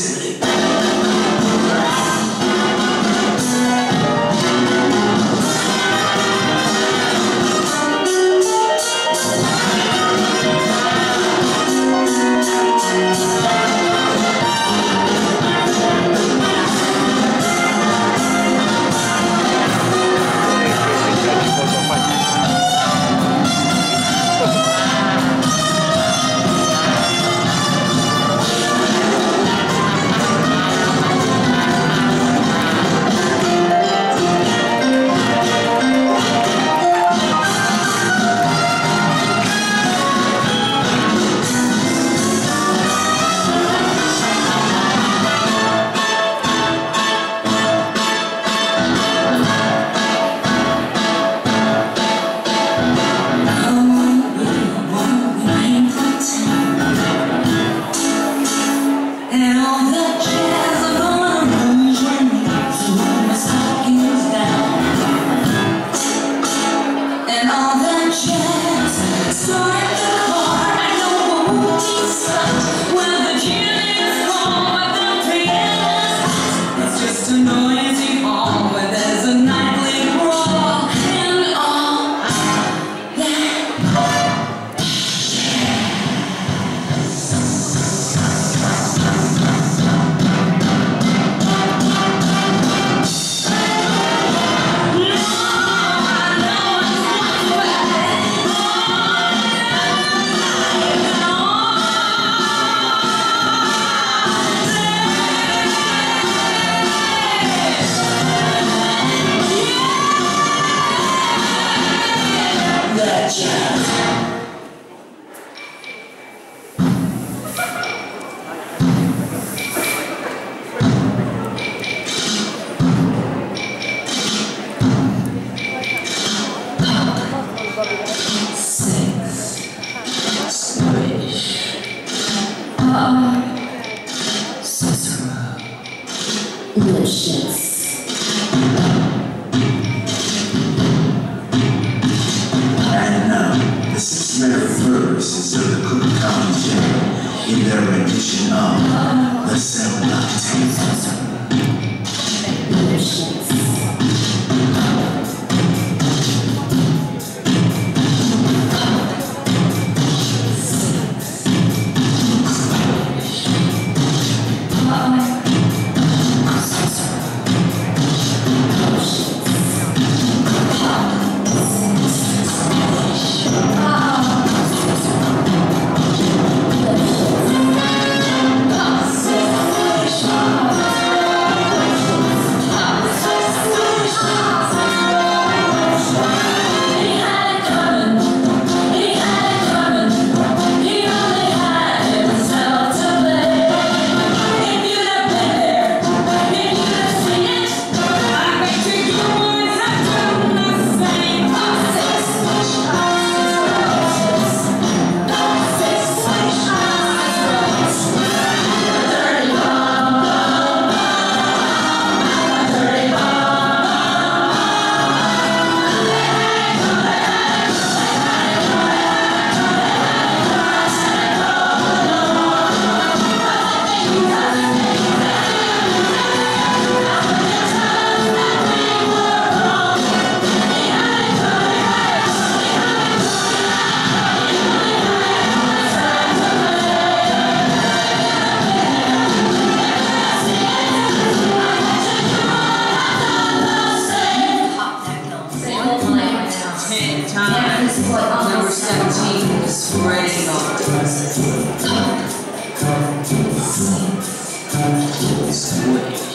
proximity. Podcast. Spreading on. Sweet.